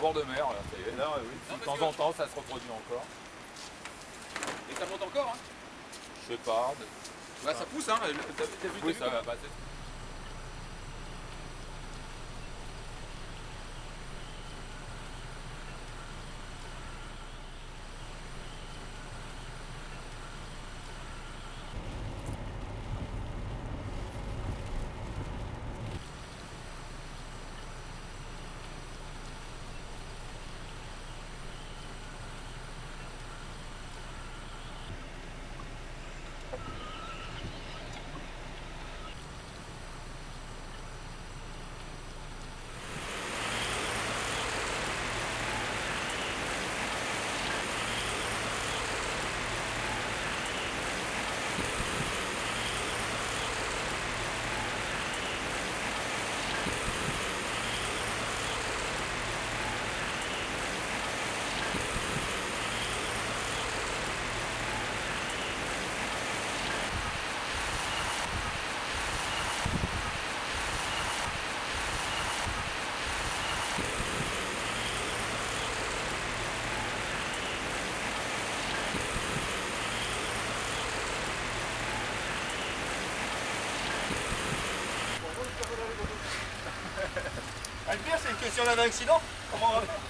bord de mer, là, ça y est. Non, oui. De temps en temps, ça se reproduit encore. Et ça monte encore, hein? Je sais pas. Bah ça pousse, hein. T'as t'as vu, Oui, t'as ça va passer. Question d'un accident. On